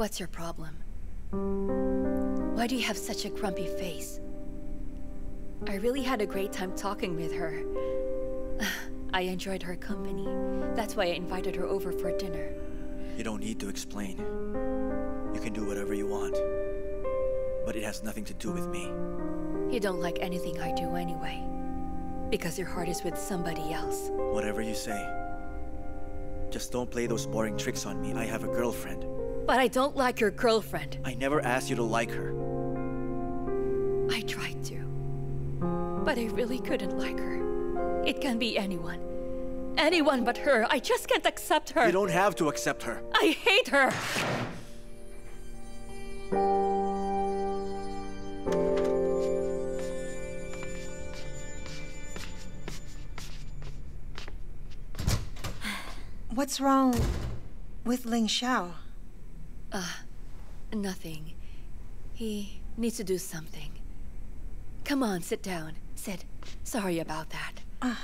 What's your problem? Why do you have such a grumpy face? I really had a great time talking with her. I enjoyed her company. That's why I invited her over for dinner. You don't need to explain. You can do whatever you want. But it has nothing to do with me. You don't like anything I do anyway. Because your heart is with somebody else. Whatever you say. Just don't play those boring tricks on me. I have a girlfriend. But I don't like your girlfriend. I never asked you to like her. I tried to. But I really couldn't like her. It can be anyone. Anyone but her. I just can't accept her. You don't have to accept her. I hate her. What's wrong with Ling Xiao? Ah, nothing. He needs to do something. Come on, sit down. Sit. Sorry about that. Ah.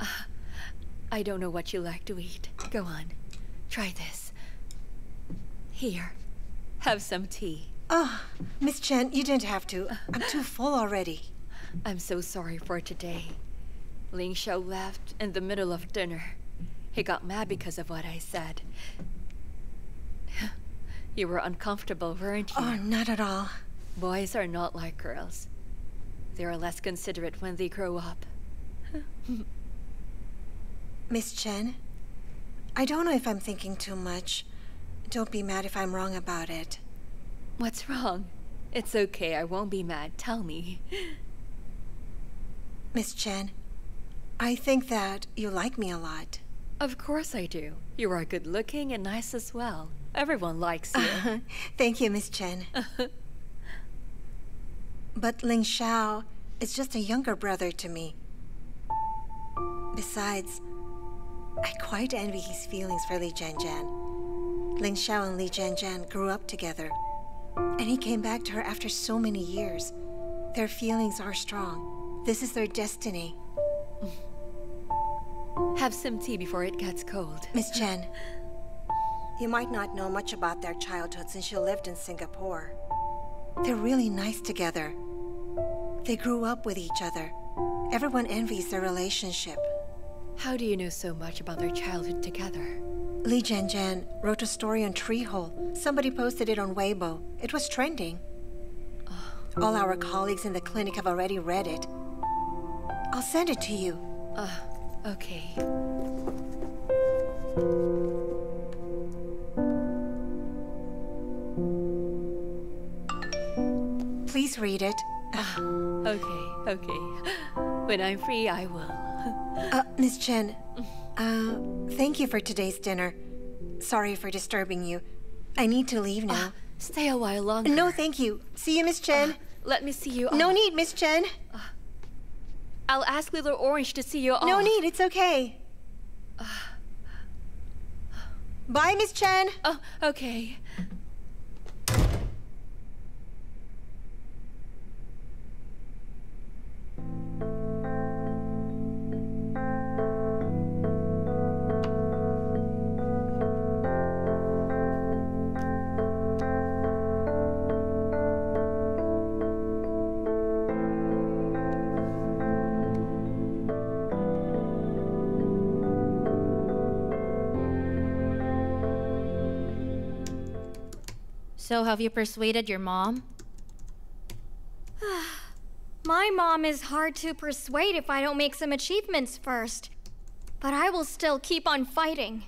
ah, I don't know what you like to eat. Go on. Try this. Here. Have some tea. Oh, Miss Chen, you didn't have to. I'm too full already. I'm so sorry for today. Ling Xiao left in the middle of dinner. He got mad because of what I said. You were uncomfortable, weren't you? Oh, not at all. Boys are not like girls. They are less considerate when they grow up. Miss Chen, I don't know if I'm thinking too much. Don't be mad if I'm wrong about it. What's wrong? It's okay, I won't be mad. Tell me. Miss Chen, I think that you like me a lot. Of course I do. You are good looking and nice as well. Everyone likes you. Uh-huh. Thank you, Miss Chen. but Ling Xiao is just a younger brother to me. Besides, I quite envy his feelings for Li Jianjian. Ling Xiao and Li Jianjian grew up together, and he came back to her after so many years. Their feelings are strong. This is their destiny. Have some tea before it gets cold. Miss Chen, you might not know much about their childhood since you lived in Singapore. They're really nice together. They grew up with each other. Everyone envies their relationship. How do you know so much about their childhood together? Li Jianjian wrote a story on Treehole. Somebody posted it on Weibo. It was trending. Oh. All our colleagues in the clinic have already read it. I'll send it to you. Uh, Okay. Please read it. Okay, okay. When I'm free, I will. Uh, Miss Chen, Uh, thank you for today's dinner. Sorry for disturbing you. I need to leave now. Stay a while longer. no, thank you. See you, Miss Chen. Let me see you. no need, Miss Chen. I'll ask Little Orange to see you No need, it's okay. Bye, Miss Chen. Oh, okay. So, have you persuaded your mom? My mom is hard to persuade if I don't make some achievements first. But I will still keep on fighting.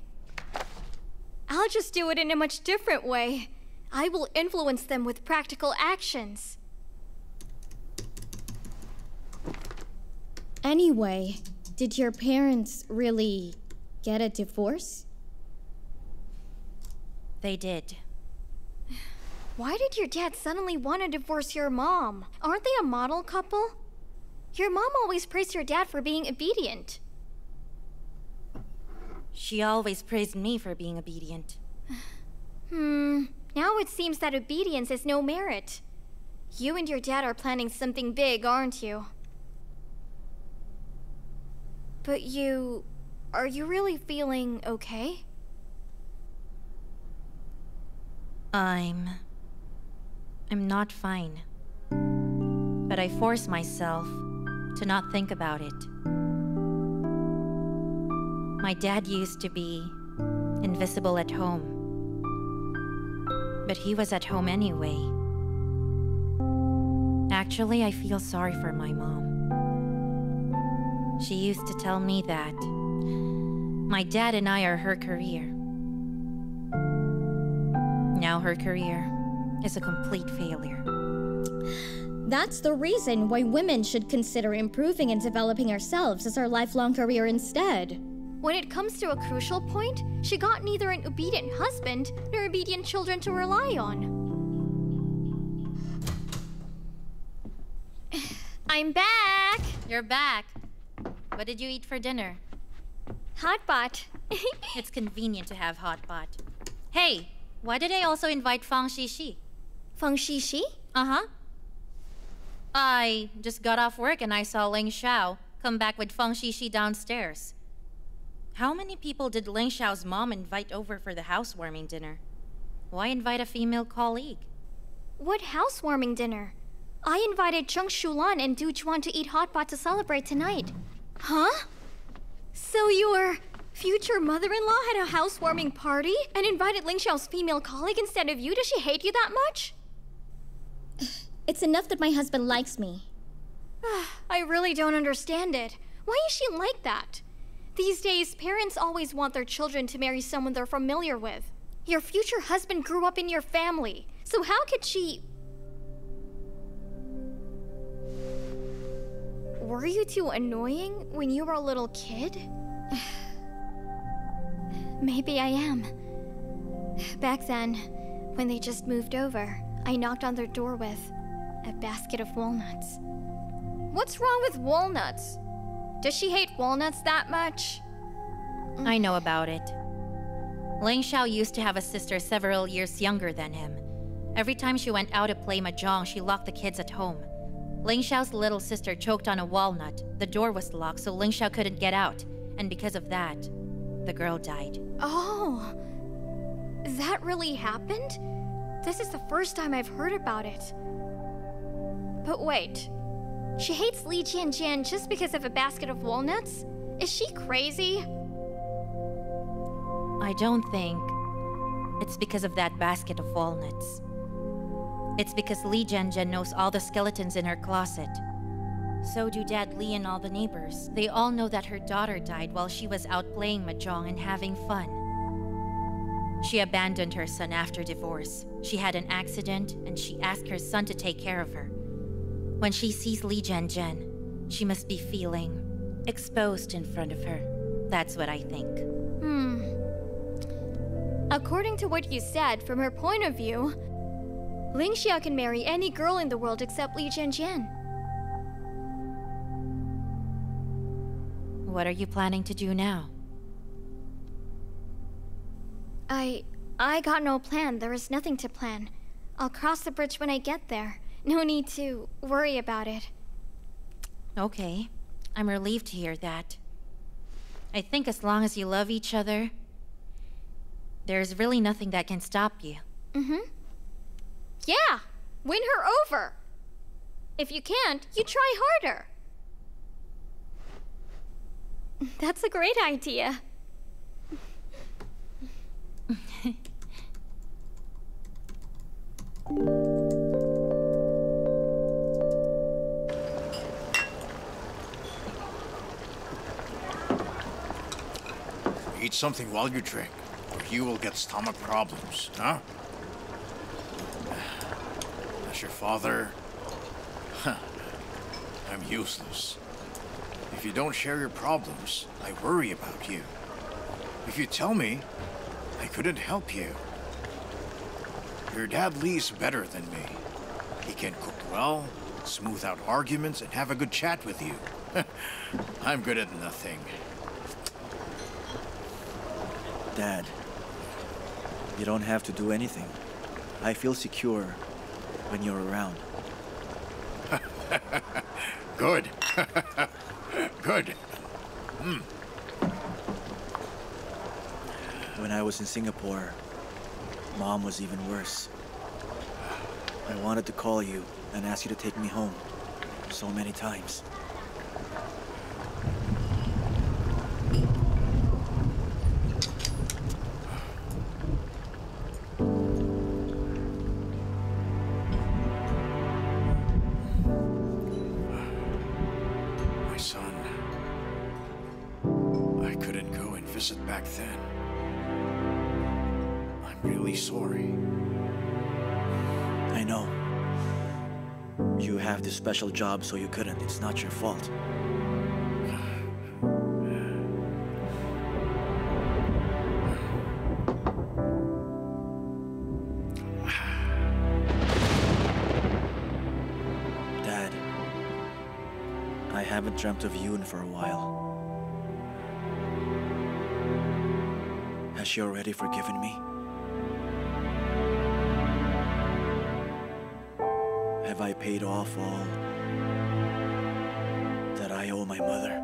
I'll just do it in a much different way. I will influence them with practical actions. Anyway, did your parents really get a divorce? They did. Why did your dad suddenly want to divorce your mom? Aren't they a model couple? Your mom always praised your dad for being obedient. She always praised me for being obedient. Hmm, now it seems that obedience is no merit. You and your dad are planning something big, aren't you? But you. Are you really feeling okay? I'm. I'm not fine. But I force myself to not think about it. My dad used to be invisible at home. But he was at home anyway. Actually, I feel sorry for my mom. She used to tell me that my dad and I are her career. Now her career is a complete failure. That's the reason why women should consider improving and developing ourselves as our lifelong career instead. When it comes to a crucial point, she got neither an obedient husband nor obedient children to rely on. I'm back! You're back. What did you eat for dinner? Hot pot. It's convenient to have hot pot. Hey, why did I also invite Fang Shishi? Feng Shishi? Uh huh. I just got off work and I saw Ling Xiao come back with Feng Shishi downstairs. How many people did Ling Xiao's mom invite over for the housewarming dinner? Why invite a female colleague? What housewarming dinner? I invited Zheng Shulan and Du Juan to eat hot pot to celebrate tonight. Huh? So your future mother-in-law had a housewarming party and invited Ling Xiao's female colleague instead of you? Does she hate you that much? It's enough that my husband likes me. I really don't understand it. Why is she like that? These days, parents always want their children to marry someone they're familiar with. Your future husband grew up in your family, so how could she. Were you too annoying when you were a little kid? Maybe I am. Back then, when they just moved over, I knocked on their door with a basket of walnuts. What's wrong with walnuts? Does she hate walnuts that much? I know about it. Ling Xiao used to have a sister several years younger than him. Every time she went out to play mahjong, she locked the kids at home. Ling Xiao's little sister choked on a walnut. The door was locked, so Ling Xiao couldn't get out. And because of that, the girl died. Oh, that really happened? This is the first time I've heard about it. But wait, she hates Li Jianjian just because of a basket of walnuts? Is she crazy? I don't think it's because of that basket of walnuts. It's because Li Jianjian knows all the skeletons in her closet. So do Dad Li and all the neighbors. They all know that her daughter died while she was out playing mahjong and having fun. She abandoned her son after divorce. She had an accident and she asked her son to take care of her. When she sees Li Jianjian, she must be feeling exposed in front of her. That's what I think. Hmm. According to what you said, from her point of view, Ling Xiao can marry any girl in the world except Li Jianjian. What are you planning to do now? I. I got no plan. There is nothing to plan. I'll cross the bridge when I get there. No need to worry about it. Okay. I'm relieved to hear that. I think as long as you love each other, there's really nothing that can stop you. Mm-hmm. Yeah! Win her over! If you can't, you try harder. That's a great idea. Eat something while you drink, or you will get stomach problems, huh? As your father, I'm useless. If you don't share your problems, I worry about you. If you tell me, I couldn't help you. Your dad Li's better than me. He can cook well, smooth out arguments, and have a good chat with you. I'm good at nothing. Dad, you don't have to do anything. I feel secure when you're around. Good. Good. When I was in Singapore, Mom was even worse. I wanted to call you and ask you to take me home so many times. My son. I couldn't go and visit back then. Really sorry. I know. You have this special job, so you couldn't. It's not your fault. Dad, I haven't dreamt of Yoon for a while. Has she already forgiven me? Paid off all that I owe my mother?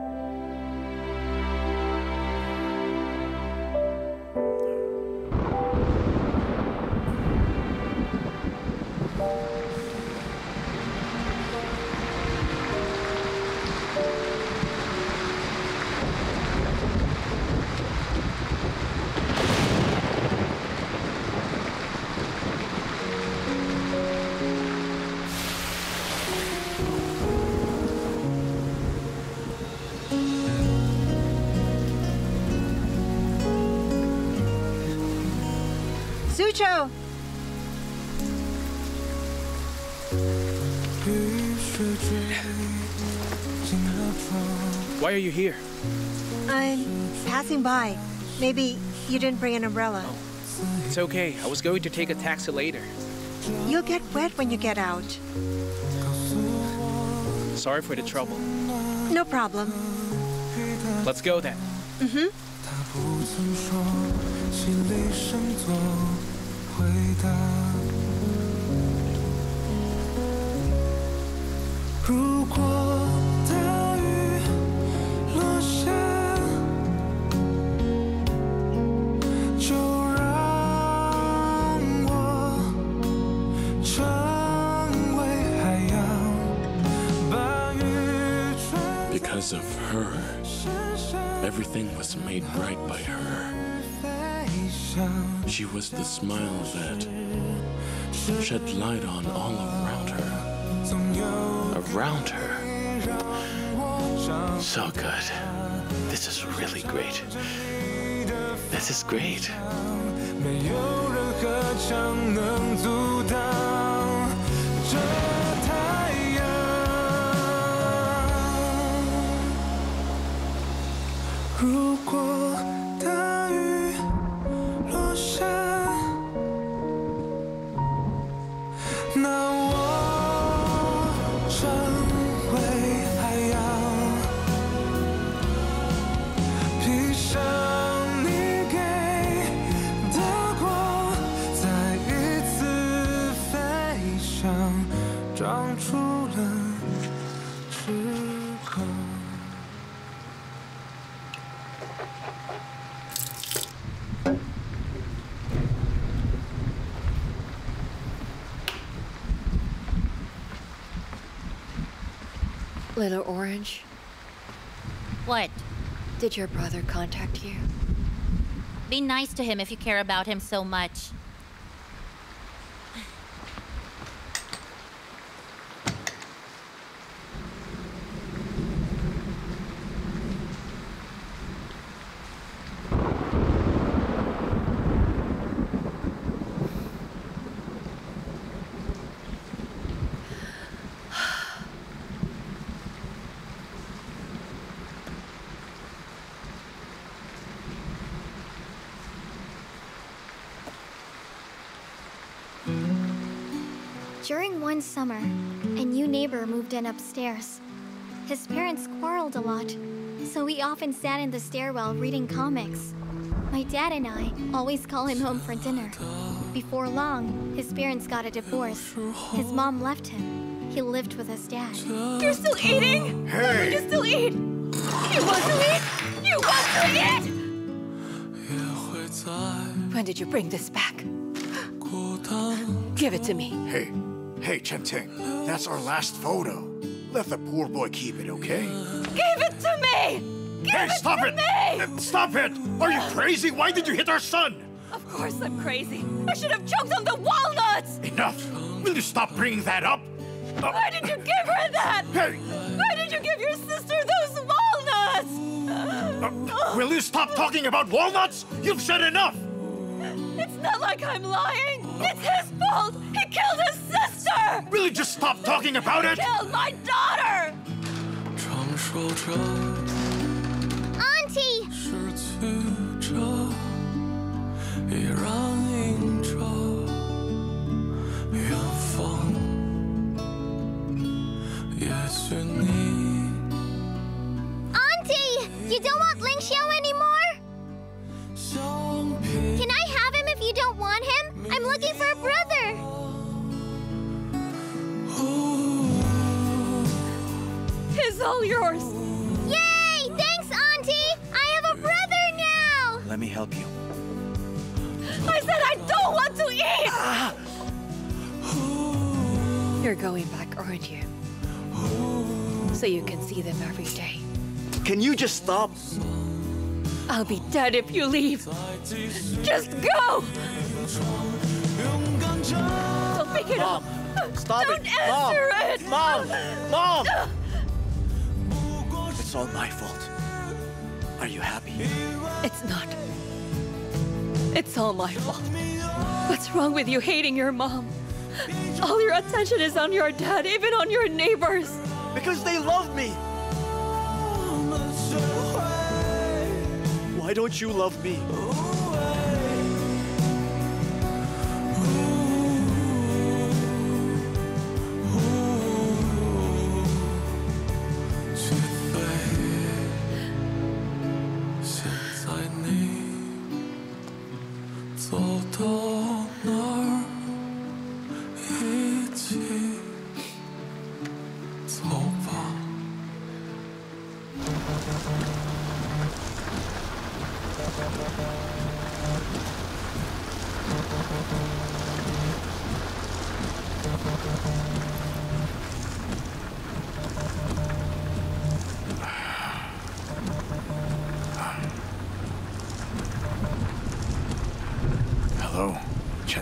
Why are you here? I'm passing by. Maybe you didn't bring an umbrella. Oh. It's okay. I was going to take a taxi later. You'll get wet when you get out. Sorry for the trouble. No problem. Let's go then. Mm-hmm. 回答。如果大雨落下，就让我成为海洋，把渔船 Because of her, everything was made right by her. 飞翔。 She was the smile that shed light on all around her. 总有 Around her. 让 So good. This is really great. This is great. 没有任何墙能阻挡这太阳。 如果大雨 Little Orange, What? did your brother contact you? Be nice to him if you care about him so much. During one summer, a new neighbor moved in upstairs. His parents quarreled a lot, so we often sat in the stairwell reading comics. My dad and I always call him home for dinner. Before long, his parents got a divorce. His mom left him. He lived with his dad. You're still eating? Hey! You still eat! You want to eat? You want to eat? When did you bring this back? Give it to me. Hey, hey, Chen Ting, that's our last photo. Let the poor boy keep it, okay? Give it to me! Give hey, it stop to it! me! Uh, Stop it! Are you crazy? Why did you hit our son? Of course I'm crazy. I should have choked on the walnuts! Enough! Will you stop bringing that up? Uh, Why did you give her that? Hey! Why did you give your sister those walnuts? uh, will you stop talking about walnuts? You've said enough! It's not like I'm lying. It's his fault! He killed his sister! Really, just stop talking about it! He killed my daughter! Auntie! Auntie! You don't want Ling Xiao anymore! All yours. Yay! Thanks, Auntie! I have a brother now! Let me help you. I said I don't want to eat. Ah! You're going back, aren't you? So you can see them every day. Can you just stop? I'll be dead if you leave. Just go. Don't pick it up. Stop Don't it! answer Mom! it. Mom! Mom! It's all my fault. Are you happy? It's not. It's all my fault. What's wrong with you hating your mom? All your attention is on your dad, even on your neighbors. Because they love me! Why don't you love me?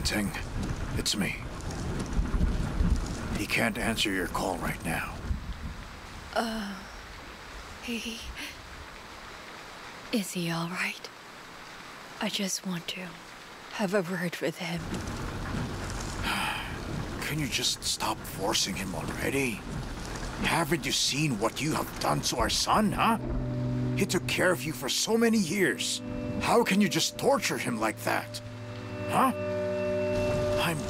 It's me. He can't answer your call right now. Uh... He. Is he all right? I just want to have a word with him. Can you just stop forcing him already? Haven't you seen what you have done to our son, huh? He took care of you for so many years. How can you just torture him like that? Huh?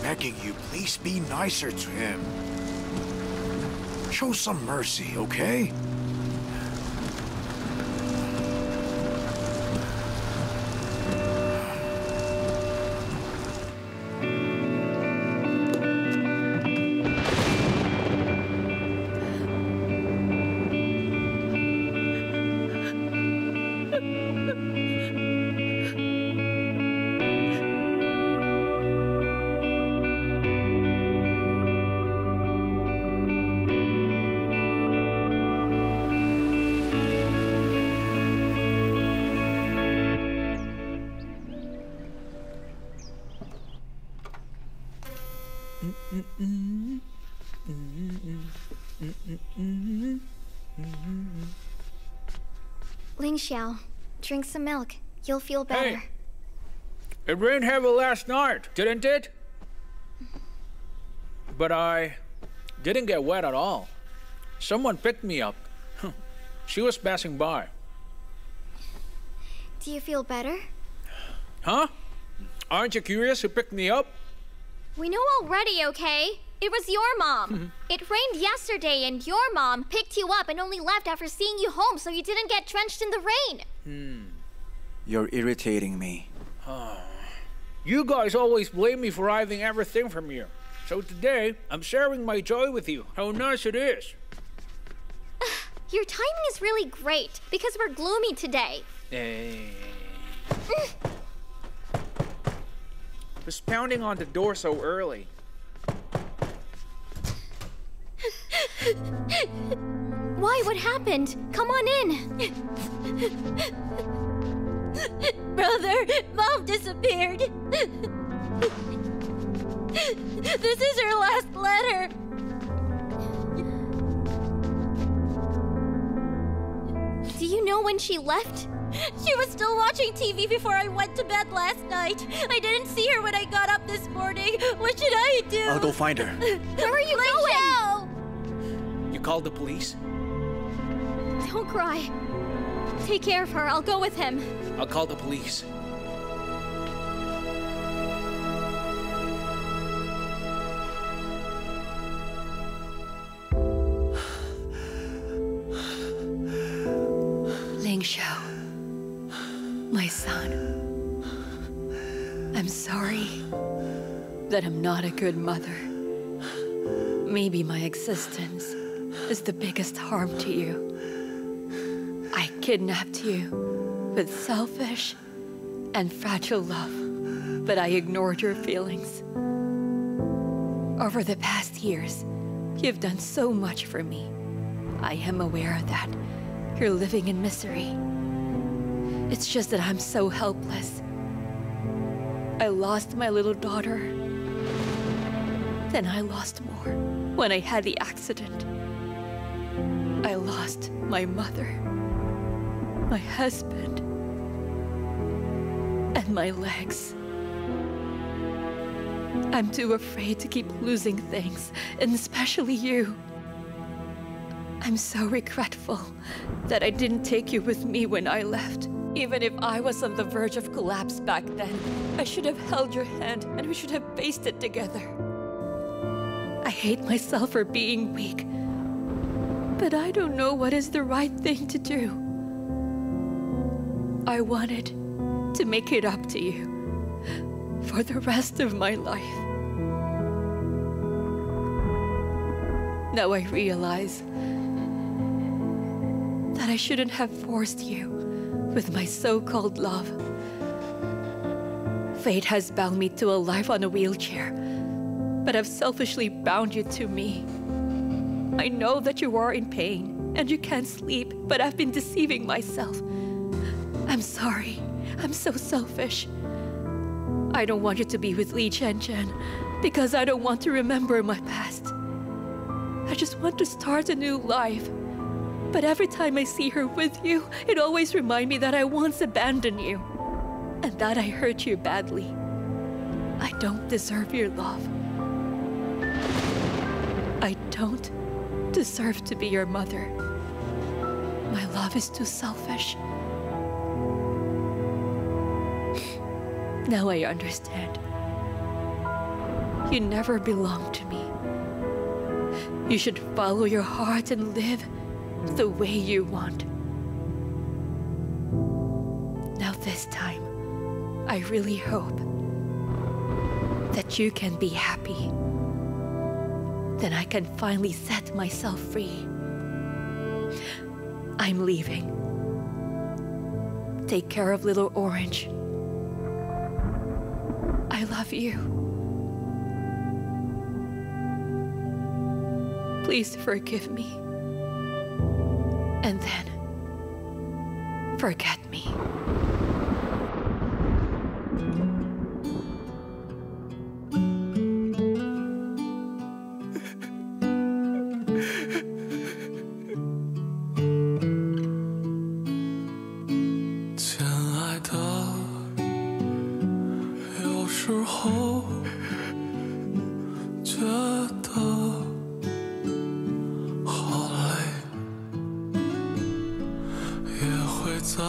Begging you, please be nicer to him. Show some mercy, okay? Xiao, drink some milk. You'll feel better. Hey. It rained heavy last night, didn't it? But I didn't get wet at all. Someone picked me up. she was passing by. Do you feel better? Huh? Aren't you curious who picked me up? We know already, okay? It was your mom. it rained yesterday, and your mom picked you up and only left after seeing you home so you didn't get drenched in the rain. Hmm. You're irritating me. You guys always blame me for hiding everything from you. So today, I'm sharing my joy with you. How nice it is. Your timing is really great because we're gloomy today. Hey. Who's pounding on the door so early? Why? What happened? Come on in. Brother, Mom disappeared. this is her last letter. Do you know when she left? She was still watching TV before I went to bed last night. I didn't see her when I got up this morning. What should I do? I'll go find her. Where are you Ling going? Xiao! You called the police? Don't cry. Take care of her. I'll go with him. I'll call the police. Ling Xiao, my son. I'm sorry that I'm not a good mother. Maybe my existence is the biggest harm to you. I kidnapped you with selfish and fragile love, but I ignored your feelings. Over the past years, you've done so much for me. I am aware of that you're living in misery. It's just that I'm so helpless. I lost my little daughter. Then I lost more when I had the accident. Lost my mother, my husband, and my legs. I'm too afraid to keep losing things, and especially you. I'm so regretful that I didn't take you with me when I left. Even if I was on the verge of collapse back then, I should have held your hand and we should have faced it together. I hate myself for being weak, but I don't know what is the right thing to do. I wanted to make it up to you for the rest of my life. Now I realize that I shouldn't have forced you with my so called love. Fate has bound me to a life on a wheelchair, but I've selfishly bound you to me. I know that you are in pain and you can't sleep, but I've been deceiving myself. I'm sorry. I'm so selfish. I don't want you to be with Li Chen Chen because I don't want to remember my past. I just want to start a new life. But every time I see her with you, it always reminds me that I once abandoned you and that I hurt you badly. I don't deserve your love. I don't deserve to be your mother. My love is too selfish. Now I understand. You never belonged to me. You should follow your heart and live the way you want. Now, this time, I really hope that you can be happy. Then I can finally set myself free. I'm leaving. Take care of little Orange. I love you. Please forgive me. And then forget 时候觉得好累也会在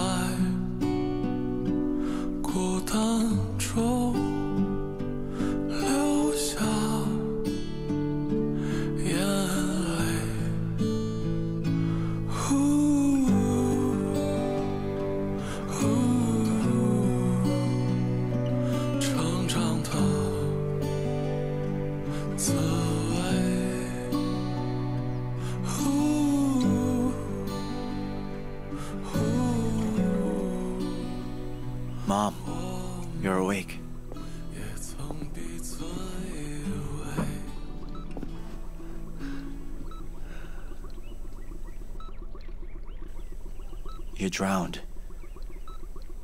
drowned.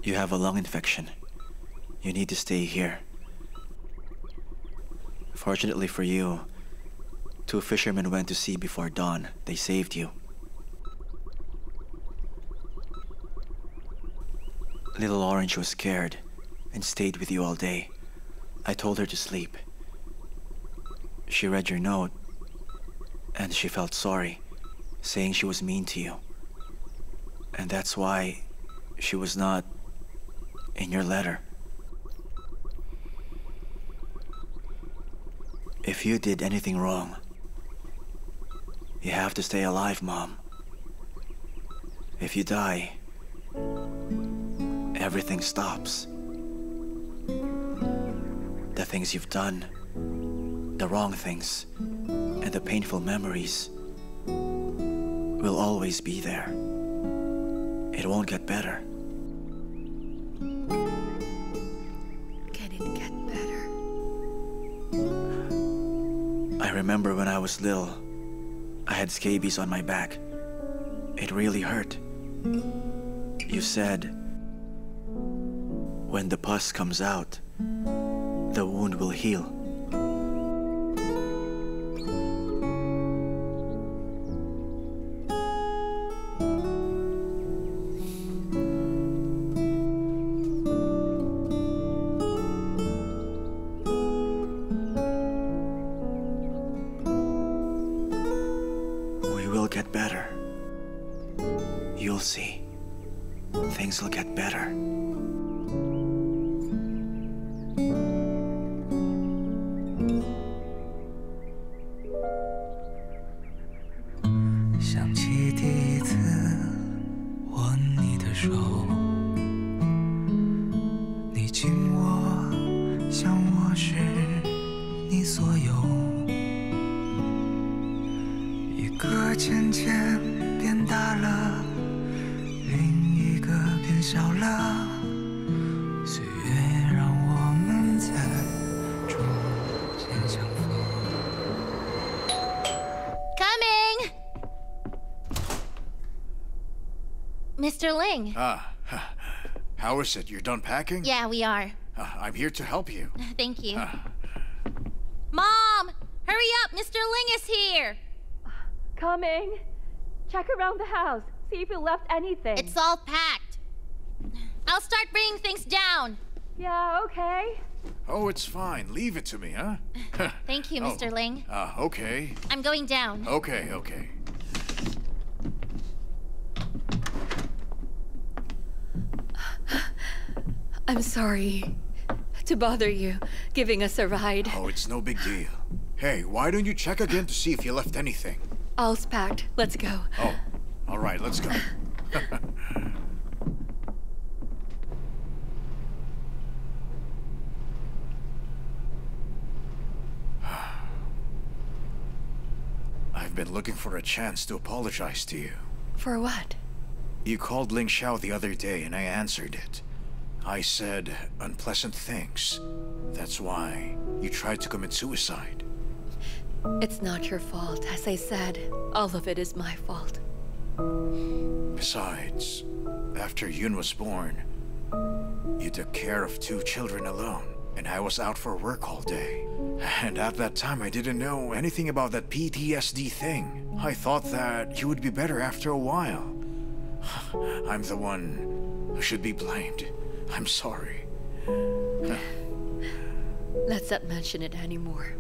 You have a lung infection. You need to stay here. Fortunately for you, two fishermen went to sea before dawn. They saved you. Little Orange was scared and stayed with you all day. I told her to sleep. She read your note and she felt sorry, saying she was mean to you. And that's why she was not in your letter. If you did anything wrong, you have to stay alive, Mom. If you die, everything stops. The things you've done, the wrong things, and the painful memories will always be there. It won't get better. Can it get better? I remember when I was little, I had scabies on my back. It really hurt. You said, when the pus comes out, the wound will heal. Mr. Ling. Ah, how is it? You're done packing? Yeah, we are. Uh, I'm here to help you. Thank you. Mom! Hurry up! Mr. Ling is here! Coming. Check around the house. See if you left anything. It's all packed. I'll start bringing things down. Yeah, okay. Oh, it's fine. Leave it to me, huh? Thank you, Oh. Mr. Ling. Uh, okay. I'm going down. Okay, okay. I'm sorry to bother you, giving us a ride. Oh, it's no big deal. Hey, why don't you check again to see if you left anything? All's packed. Let's go. Oh, all right, let's go. I've been looking for a chance to apologize to you. For what? You called Ling Xiao the other day and I answered it. I said unpleasant things. That's why you tried to commit suicide. It's not your fault. As I said, all of it is my fault. Besides, after Yun was born, you took care of two children alone, and I was out for work all day. And at that time, I didn't know anything about that PTSD thing. I thought that you would be better after a while. I'm the one who should be blamed. I'm sorry. Let's not mention it anymore.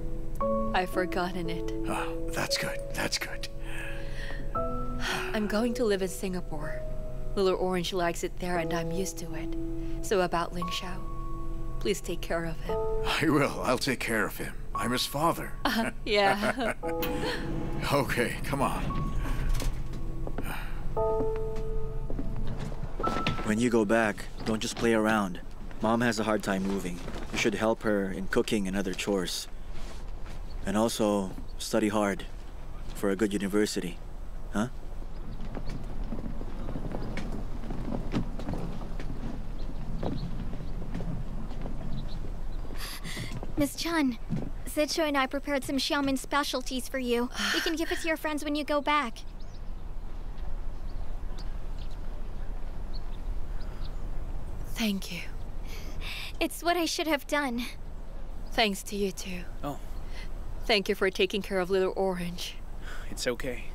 I've forgotten it. Oh, that's good. That's good. I'm going to live in Singapore. Little Orange likes it there and I'm used to it. So about Ling Xiao, please take care of him. I will. I'll take care of him. I'm his father. Uh, yeah. okay, come on. When you go back, don't just play around. Mom has a hard time moving. You should help her in cooking and other chores. And also, study hard for a good university. Huh? Miss Chun, Zichu and I prepared some Xiaomin specialties for you. You can give it to your friends when you go back. Thank you. It's what I should have done. Thanks to you too. Oh, Thank you for taking care of Little Orange. it's okay.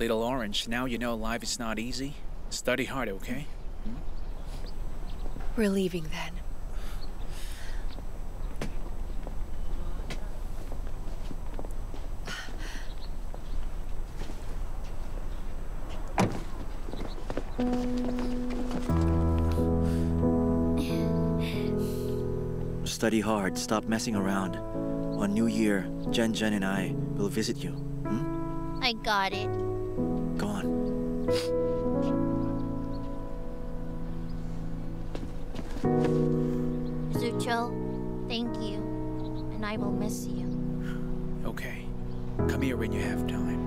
Little Orange, now you know life is not easy. Study hard, okay? Hmm. We're leaving then. Study hard, stop messing around. On New Year, Jianjian and I will visit you. Hmm? I got it. Go on. Zichu, thank you. And I will miss you. Okay. Come here when you have time.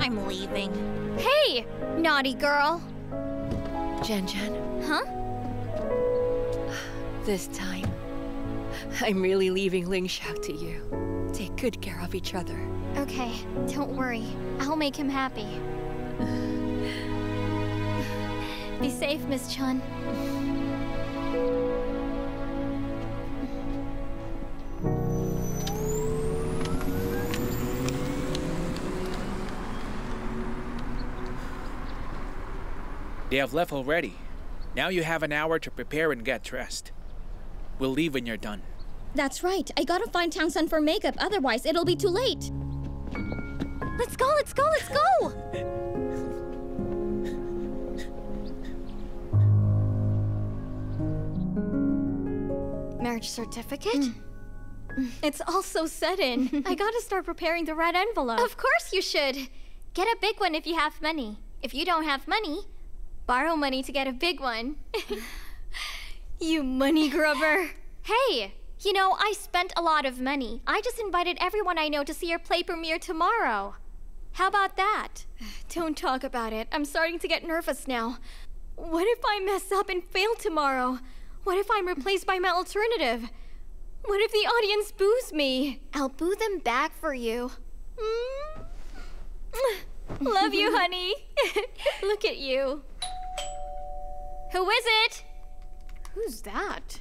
I'm leaving. Hey, naughty girl. Jianjian, Huh? this time, I'm really leaving Ling Xiao to you. Take good care of each other. Okay, don't worry. I'll make him happy. Be safe, Miss Chun. They have left already. Now you have an hour to prepare and get dressed. We'll leave when you're done. That's right. I gotta find Tang Can for makeup, otherwise it'll be too late. Let's go, let's go, let's go! Marriage certificate? Mm. Mm. It's all so sudden. I gotta start preparing the red envelope. Of course you should. Get a big one if you have money. If you don't have money, borrow money to get a big one. you money grubber. Hey, you know, I spent a lot of money. I just invited everyone I know to see your play premiere tomorrow. How about that? Don't talk about it. I'm starting to get nervous now. What if I mess up and fail tomorrow? What if I'm replaced by my alternative? What if the audience boos me? I'll boo them back for you. Mm. Love you, honey. Look at you. Who is it? Who's that?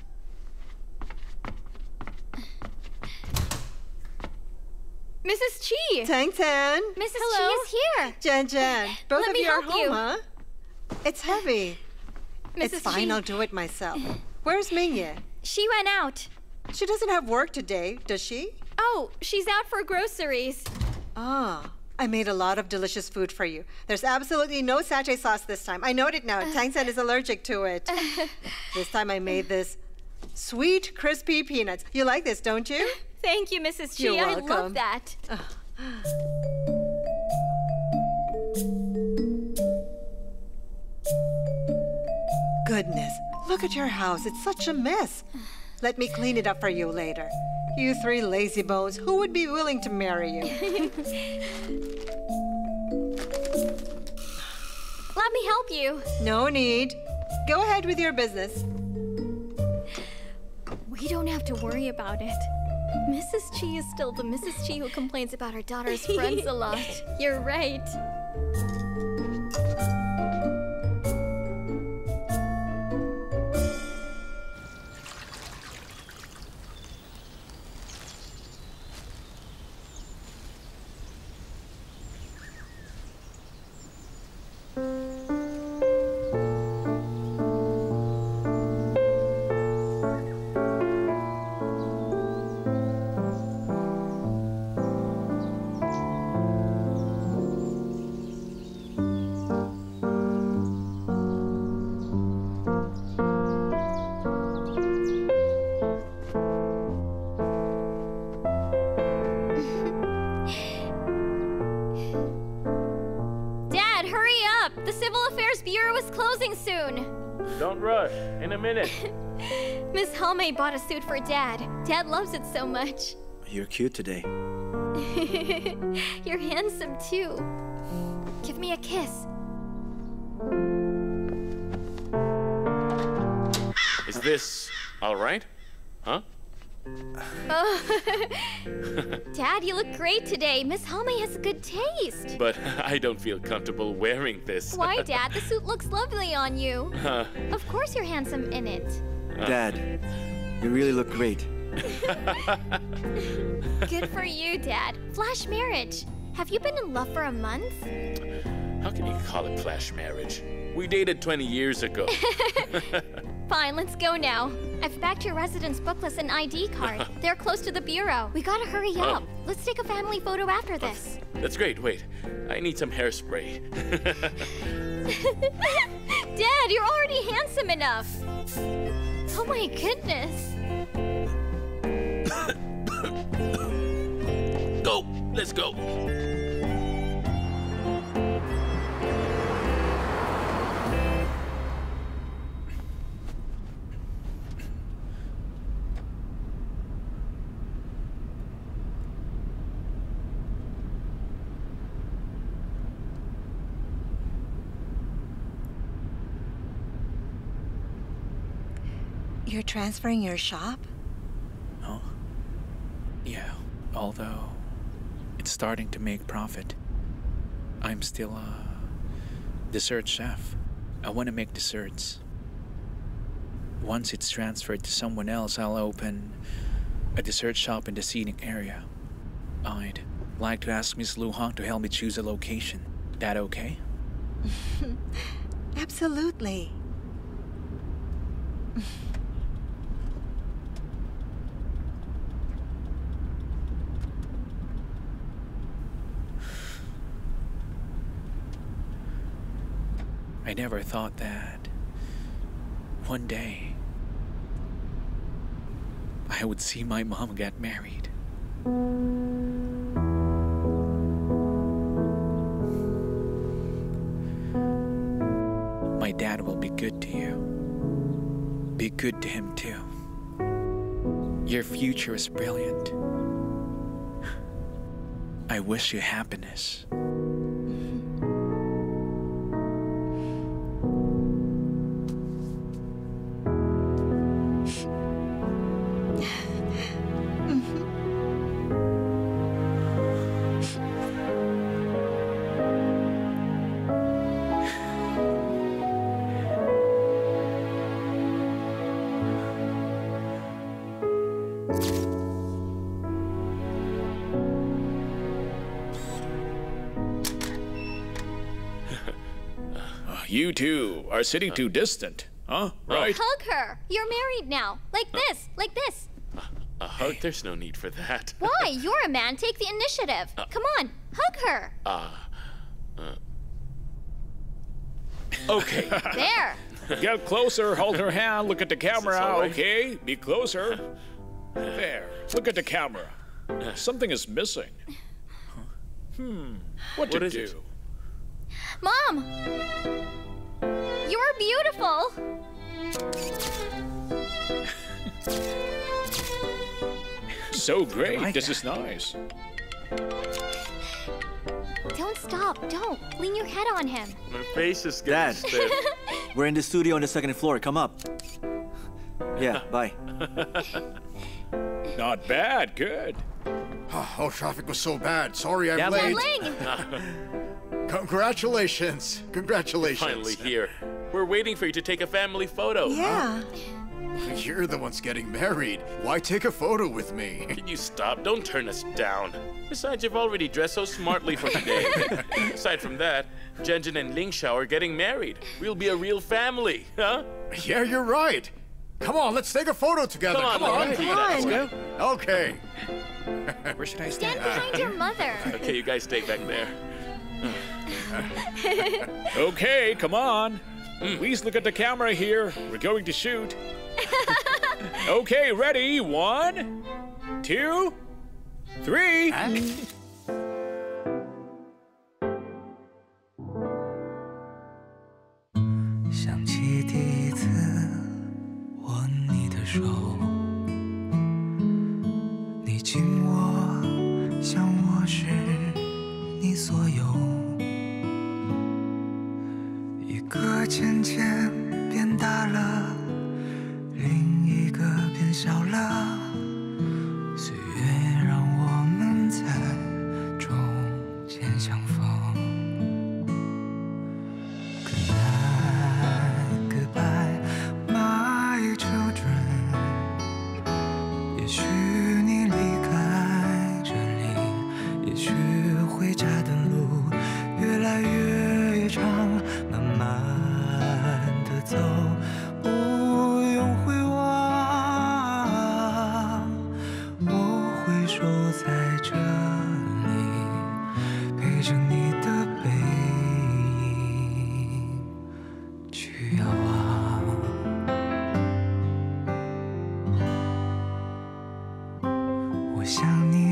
Mrs. Chi. Tang Can, Mrs. Chi is here. Jianjian, both Let of me you are help home, you. huh? It's heavy. Mrs. It's fine, Chi. I'll do it myself. Where's Mingyue? She went out. She doesn't have work today, does she? Oh, she's out for groceries. Ah, I made a lot of delicious food for you. There's absolutely no sachet sauce this time. I know it now. Tang Can is allergic to it. this time I made this sweet, crispy peanuts. You like this, don't you? Thank you, Mrs. Chi. You're I love that. Goodness, look at your house. It's such a mess. Let me clean it up for you later. You three lazy bones, who would be willing to marry you? Let me help you. No need. Go ahead with your business. We don't have to worry about it. Mrs. Chi is still the Mrs. Chi who complains about her daughter's friends a lot. You're right. Bought a suit for Dad. Dad loves it so much. You're cute today. You're handsome too. Give me a kiss. Is this all right? Huh? Oh. Dad, you look great today. Miss Helme has a good taste. But I don't feel comfortable wearing this. Why, Dad? The suit looks lovely on you. Huh. Of course you're handsome in it. Dad, you really look great. Good for you, Dad. Flash marriage. Have you been in love for a month? How can you call it flash marriage? We dated 20 years ago. Fine, let's go now. I've backed your residence book list and ID card. They're close to the bureau. We gotta hurry Oh. up. Let's take a family photo after this. That's great. Wait, I need some hairspray. Dad, you're already handsome enough. Oh my goodness. go! Let's go! You're transferring your shop? Oh. Yeah, although it's starting to make profit. I'm still uh, a dessert chef. I want to make desserts. Once it's transferred to someone else, I'll open a dessert shop in the scenic area. I'd like to ask Miss Luhang to help me choose a location. That okay? Absolutely. never thought that one day I would see my mom get married. My dad will be good to you. Be good to him too. Your future is brilliant. I wish you happiness. Are sitting too distant, huh? Right? Hug her. You're married now. Like this. Like this. A hug? There's no need for that. Why? You're a man. Take the initiative. Uh. Come on. Hug her. Ah. okay. There. Get closer, hold her hand, look at the camera, all right? okay? Be closer. There, look at the camera. Something is missing. Hmm, what, What to is do? it? Mom! You're beautiful! So great, like this is nice. Don't stop, don't. Lean your head on him. My face is Dad. stiff. We're in the studio on the second floor. Come up. Yeah, bye. Not bad, good. Oh, traffic was so bad. Sorry I'm Yeah, late. Ling! Congratulations. Congratulations. Finally here. We're waiting for you to take a family photo. Yeah. You're the ones getting married. Why take a photo with me? Can you stop? Don't turn us down. Besides, you've already dressed so smartly for today. Aside from that, Jianjian and Ling Xiao are getting married. We'll be a real family, huh? Yeah, you're right. Come on, let's take a photo together. Come on, let's do that. Come Let's on. go. Okay. Where should I Stand stand? behind your mother. Okay, you guys stay back there. Okay, come on. Please look at the camera here. We're going to shoot. okay, ready? One, two, three. 想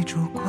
主怪